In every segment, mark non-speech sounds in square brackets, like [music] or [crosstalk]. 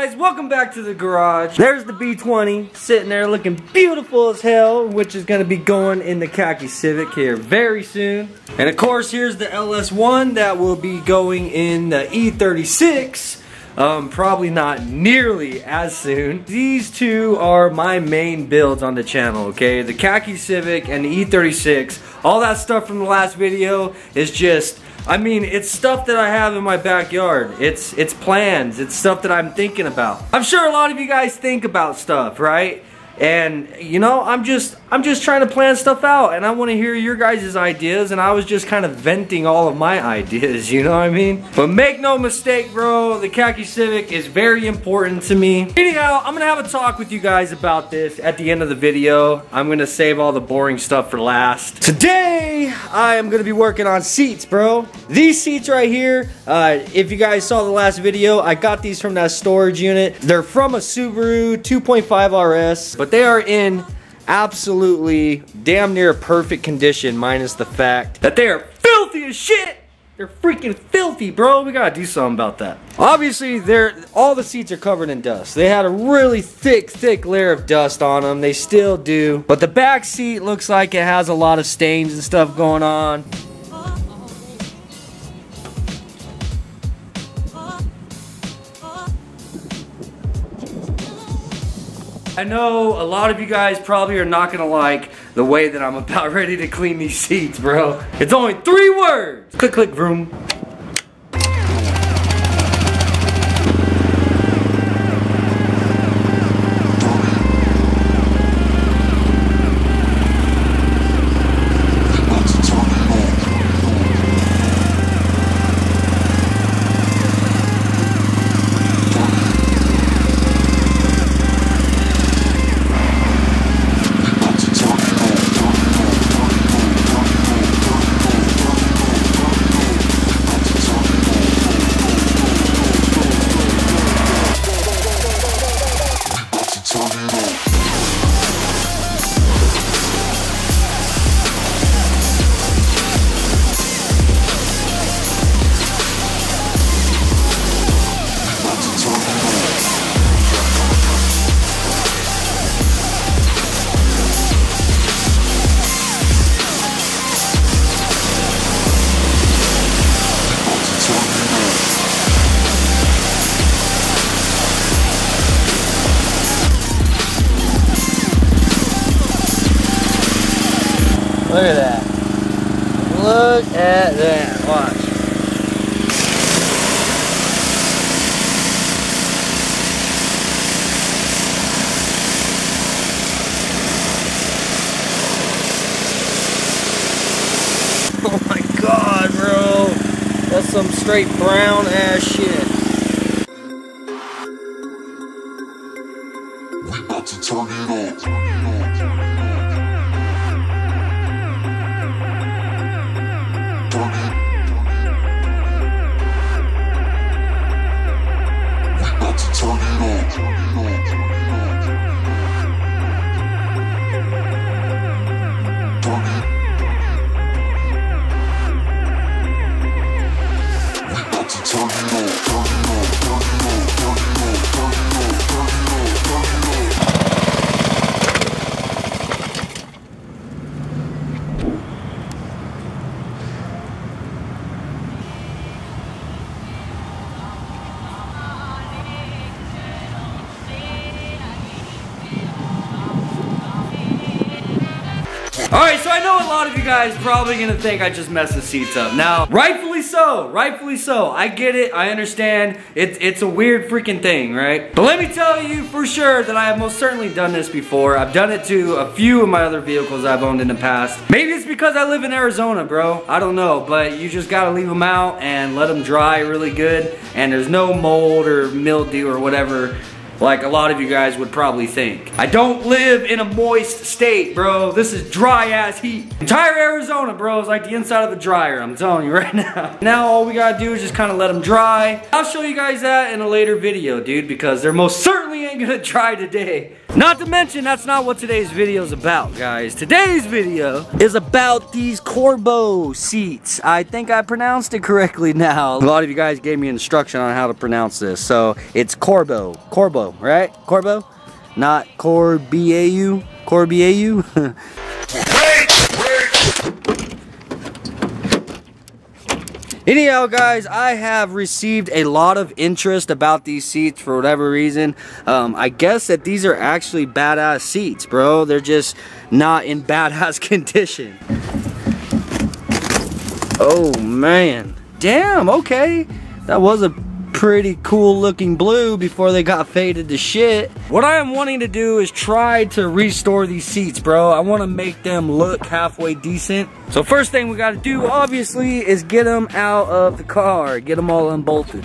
guys? Welcome back to the garage. There's the B20 sitting there looking beautiful as hell, which is gonna be going in the khaki Civic here very soon. And of course, here's the LS1 that will be going in the E36. Um, probably not nearly as soon. These two are my main builds on the channel, okay? The khaki Civic and the E36. All that stuff from the last video is just I mean, it's stuff that I have in my backyard. It's it's plans. It's stuff that I'm thinking about. I'm sure a lot of you guys think about stuff, right? And you know, I'm just I'm just trying to plan stuff out and I want to hear your guys' ideas and I was just kind of venting all of my [laughs] ideas, you know what I mean? But make no mistake, bro, the khaki Civic is very important to me. Anyhow, I'm gonna have a talk with you guys about this at the end of the video. I'm gonna save all the boring stuff for last. Today, I am gonna be working on seats, bro. These seats right here, uh, if you guys saw the last video, I got these from that storage unit. They're from a Subaru 2.5 RS, but they are in absolutely damn near perfect condition minus the fact that they are filthy as shit. They're freaking filthy, bro. We gotta do something about that. Obviously, they're all the seats are covered in dust. They had a really thick, thick layer of dust on them. They still do. But the back seat looks like it has a lot of stains and stuff going on. I know a lot of you guys probably are not gonna like the way that I'm about [laughs] ready to clean these seats, bro. It's only three words. Click, click, vroom. Look at that. Watch. [laughs] Oh my god, bro. That's some straight brown ass shit. We about to turn it. Alright, so I know a lot of you guys probably gonna think I just messed the seats up. Now, rightfully so, rightfully so. I get it, I understand. It's it's a weird freaking thing, right? But let me tell you for sure that I have most certainly done this before. I've done it to a few of my other vehicles I've owned in the past. Maybe it's because I live in Arizona, bro. I don't know, but you just gotta leave them out and let them dry really good. And there's no mold or mildew or whatever like a lot of you guys would probably think. I don't live in a moist state, bro. This is dry ass heat. Entire Arizona, bro, is like the inside of a dryer, I'm telling you [laughs] right now. Now all we gotta do is just kind of let them dry. I'll show you guys that in a later video, dude, because they're most certainly ain't gonna [laughs] dry today. Not to mention, that's not what today's video is about, guys. Today's video is about these Corbeau seats. I think I pronounced it correctly now. A lot of you guys gave me instruction on how to pronounce this. So it's Corbeau. Corbeau, right? Corbeau? Not Corbeau? Corbeau? [laughs] Anyhow, guys, I have received a lot of interest about these seats for whatever reason. Um, I guess that these are actually badass seats, bro. They're just not in [laughs] badass condition. Oh, man. Damn, okay. That was a pretty cool looking blue before they got faded to shit. What I am wanting to do is try to restore these seats, bro. I want to make them look halfway decent. So first thing we got to do, obviously, is get them out of the car. Get them all unbolted.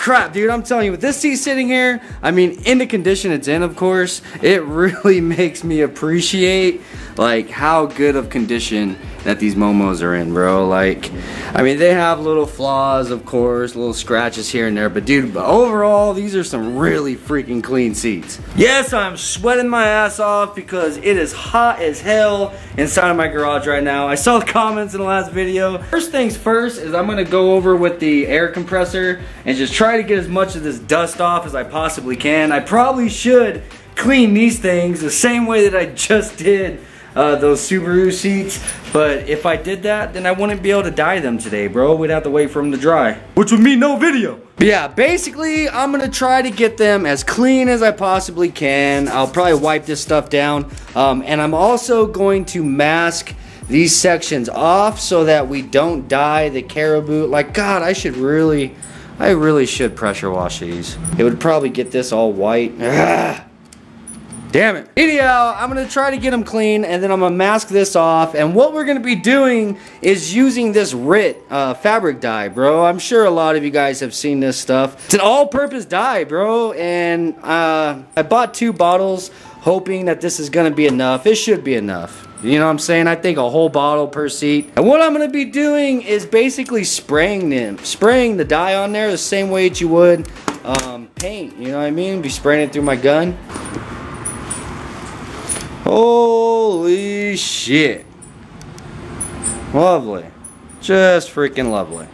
Crap, dude. I'm telling you, with this seat sitting here, I mean, in the condition it's in, of course, it [laughs] really makes me appreciate, like, how good of condition that these Momos are in, bro. Like, I mean, they have little flaws, of course, little scratches here and there, but dude, but overall, these are some really freaking clean seats. Yes, I'm sweating my ass off because it is hot as hell inside of my garage right now. I saw the comments in the last video. First things first is I'm gonna go over with the air compressor and just try to get as much of this dust off as I possibly can. I probably should clean these things the same way that I just did uh, those Subaru seats. But if I did that, then I wouldn't be able to dye them today, bro. We'd have to wait for them to dry. Which would mean no video. But yeah, basically, I'm gonna try to get them as clean as I possibly can. I'll probably wipe this stuff down. Um, and I'm also going to mask these sections off so that we don't dye the caribou. Like, God, I should really, I really should pressure wash these. It would probably get this all white. Ugh. Damn it. Anyhow, I'm gonna try to get them clean and then I'm gonna mask this off. And what we're gonna be doing is using this RIT uh, fabric dye, bro. I'm sure a lot of you guys have seen this stuff. It's an all-purpose dye, bro. And uh, I bought two bottles hoping that this is gonna be enough. It should be enough. You know what I'm saying? I think a whole bottle per seat. And what I'm gonna be doing is basically spraying them, spraying the dye on there the same way that you would um, paint. You know what I mean? Be spraying it through my gun. Holy shit. Lovely. Just freaking lovely.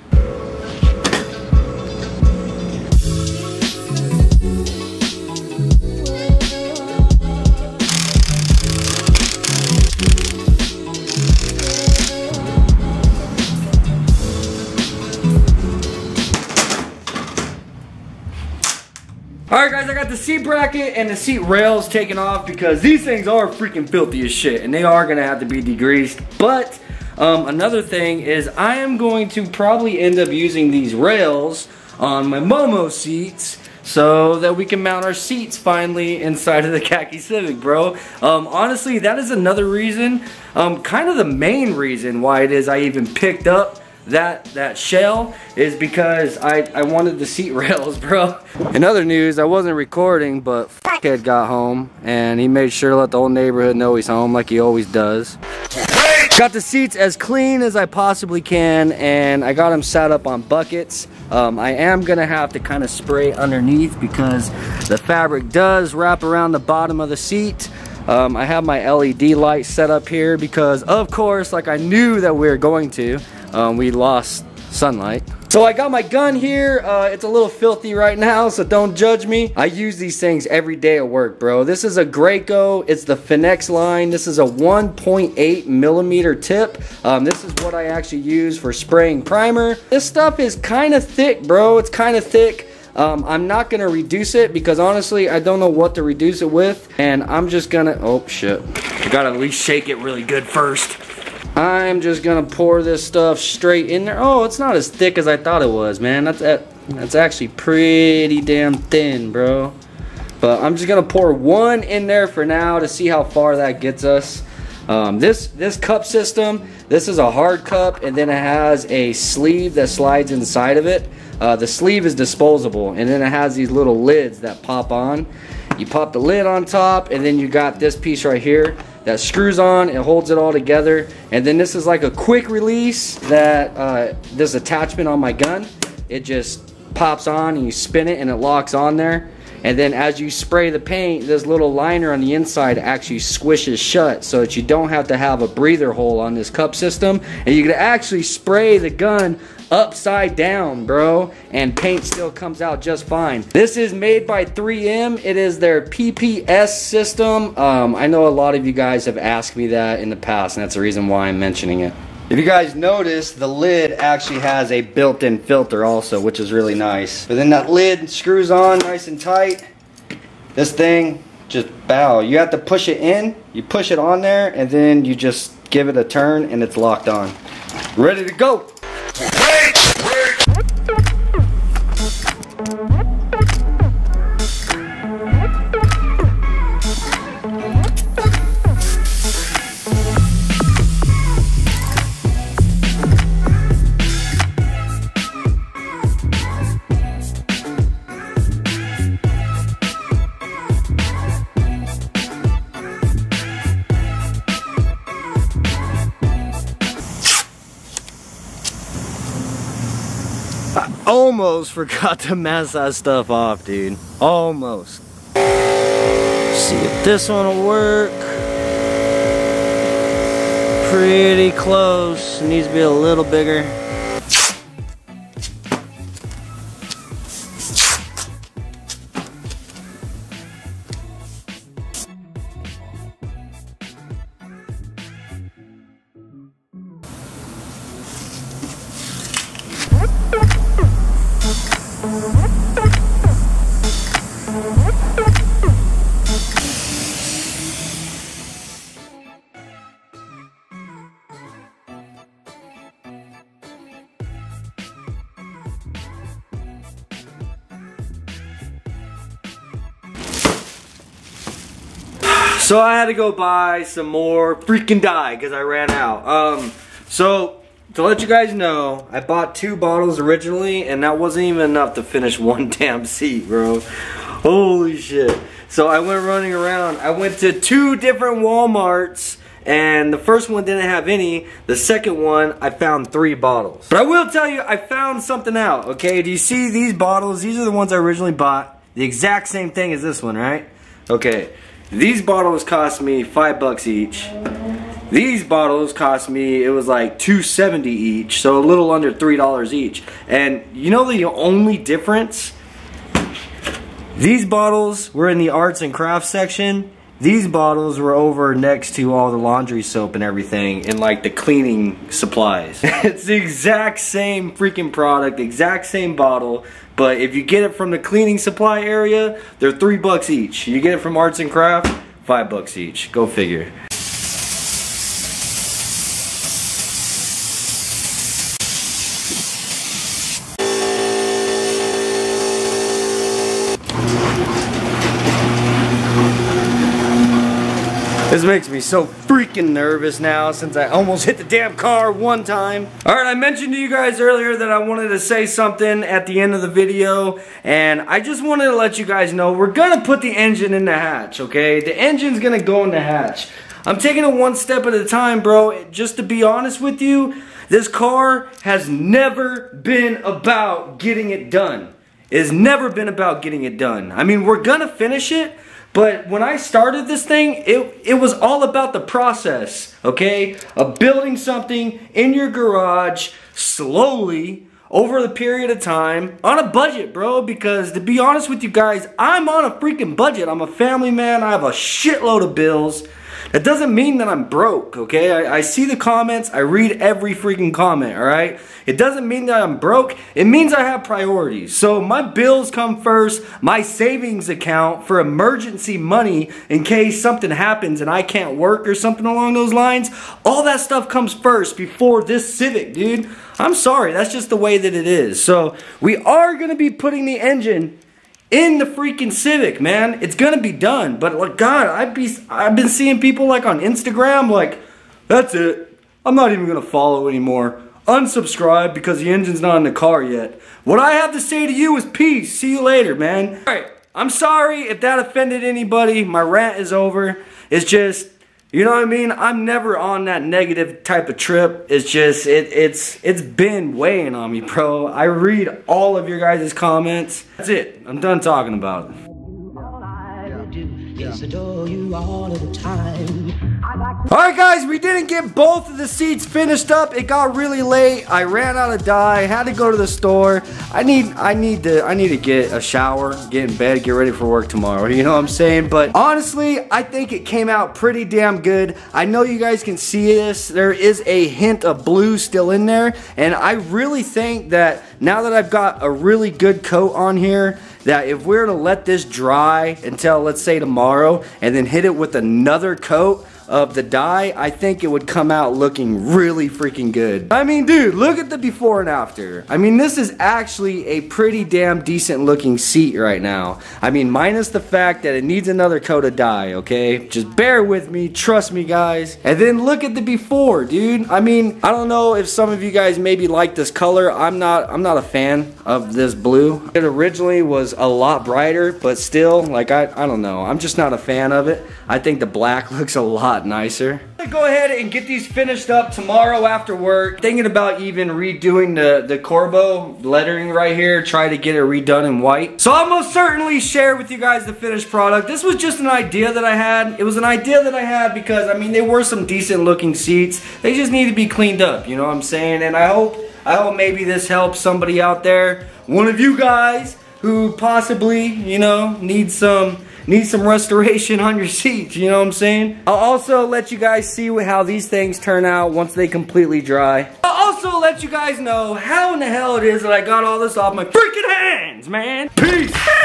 Alright guys, I got the seat bracket and the seat rails taken off because these things are freaking filthy as shit and they are gonna have to be degreased. But um, another thing is I am going to probably end up using these rails on my Momo seats so that we can mount our seats finally inside of the khaki Civic, bro. Um, honestly, that is another reason, um, kind of the main reason why it is I even picked up that that shell is because I, I wanted the seat [laughs] rails, bro. In other news, I wasn't recording, but fuckhead got home and he made sure to let the whole neighborhood know he's home like he always does. Got the seats as clean as I possibly can and I got them set up on buckets. Um, I am gonna have to kind of spray underneath because the fabric does wrap around the bottom of the seat. Um, I have my LED light set up here because of course, like I knew that we were going to, um, we lost sunlight. So I got my gun here. Uh, it's a little filthy right now, so don't judge me. I use these things every day at work, bro. This is a Graco. It's the Finex line. This is a 1.8 millimeter tip. Um, this is what I actually use for spraying primer. This stuff is kind of thick, bro. It's kind of thick. Um, I'm not gonna reduce it because honestly, I don't know what to reduce it with. And I'm just gonna, oh shit. I gotta at least shake it really good first. I'm just gonna pour this stuff straight in there. Oh, it's not as thick as I thought it was, man. That's that's actually pretty damn thin, bro. But I'm just gonna pour one in there for now to see how far that gets us. Um, this this cup system, this is a hard cup, and then it has a sleeve that slides inside of it. Uh, the sleeve is disposable, and then it has these little lids that pop on. You pop the lid on top, and then you got this piece right here that screws on, it holds it all together. And then this is like a quick release that uh, this attachment on my gun, it just pops on and you spin it and it locks on there. And then as you spray the paint, this little liner on the inside actually squishes shut so that you don't have to have a breather hole on this cup system. And you can actually spray the gun upside down, bro, and paint still comes out just fine. This is made by 3M. It is their PPS system. Um, I know a lot of you guys have asked me that in the past, and that's the reason why I'm mentioning it. If you guys notice, the lid actually has a built-in filter also, which is really nice. But then that lid screws on nice and tight. This thing just bow. You have to push it in, you push it on there, and then you just give it a turn and it's locked on. Ready to go. Almost [laughs] forgot to mask that stuff off, dude. Almost. See if this one will work. Pretty close. Needs to be a little bigger. So I had to go buy some more freaking dye because I ran out. Um, so to let you guys know, I bought two bottles originally and that wasn't even enough to finish [laughs] one damn seat, bro. Holy shit. So I went running around. I went to two different Walmarts and the first one didn't have any. The second one, I found three bottles. But I will tell you, I found something out, okay? Do you see these bottles? These are the ones I originally bought. The exact same thing as this one, right? Okay. These bottles cost me five bucks each. These bottles cost me, it was like 270 each, so a little under $3 each. And you know the only difference? These bottles were in the arts and crafts section. These bottles were over next to all the laundry soap and everything and like the cleaning supplies. [laughs] it's the exact same freaking product, exact same bottle, but if you get it from the cleaning supply area, they're three bucks each. You get it from arts and craft, five bucks each. Go figure. This makes me so freaking nervous now since I almost hit the damn car one time. Alright, I mentioned to you guys earlier that I wanted to say something at the end of the video and I just wanted to let you guys know we're gonna put the engine in the hatch, okay? The engine's gonna go in the hatch. I'm taking it one step at a time, bro. Just to be honest with you, this car has never been about getting it done. It's never been about getting it done. I mean, we're gonna finish it, but when I started this thing, it, it was all about the process, okay? Of building something in your garage slowly over the period of time on a budget, bro. Because to be honest with you guys, I'm on a freaking budget. I'm a family man. I have a shitload of bills. That doesn't mean that I'm broke, okay? I, I, see the comments, I read every freaking comment, alright? It doesn't mean that I'm broke, it means I have priorities. So my bills come first, my savings account for emergency money in case something happens and I can't work or something along those lines, all that stuff comes first before this Civic, dude. I'm sorry, that's just the way that it is. So we are to be putting the engine in the freaking Civic, man. It's gonna be done. But like God, I've be I've been seeing people like on Instagram like, that's it. I'm not even gonna follow anymore. Unsubscribe because the engine's not in the car yet. What I have to say to you is peace. See you later, man. Alright, I'm sorry if that offended anybody. My rant is over. It's just you know what I mean? I'm never on that negative type of trip. It's just it it's it's been weighing on me, bro. I read all of your guys' comments. That's it. I'm done talking about it. Alright guys, we didn't get both of the seats finished up. It got really late. I ran out of dye, had to go to the store. I need I need to I need to get a shower, get in bed, get ready for work tomorrow. You know what I'm saying? But honestly, I think it came out pretty damn good. I know you guys can see this. There is a hint of blue still in there. And I really think that now that I've got a really good coat on here, that if we were to let this dry until let's say tomorrow and then hit it with another coat of the dye, I think it would come out looking really freaking good. I mean, dude, look at the before and after. I mean, this is actually a pretty damn decent looking seat right now. I mean, minus the fact that it needs another coat of dye, okay? Just bear with me, trust me, guys. And then look at the before, dude. I mean, I don't know if some of you guys maybe like this color. I'm not, I'm not a fan of this blue. It originally was a lot brighter, but still, like, I, I don't know. I'm just not a fan of it. I think the black [laughs] looks a lot nicer. I'm gonna go ahead and get these finished up tomorrow after work. Thinking about even redoing the, the Corbeau lettering right here, try to get it redone in white. So I'll most certainly share with you guys the finished product. This was just an idea that I had. It was an idea that I had because, I mean, they were some decent looking seats. They just need to be cleaned up, you know what I'm saying? And I hope, I hope maybe this helps somebody out there. One of you guys who possibly, you know, needs some need some restoration on your seats, you know what I'm saying? I'll also let you guys see how these things turn out once they completely dry. I'll also let you guys know how in the hell it is that I got all this off my freaking hands, man. Peace!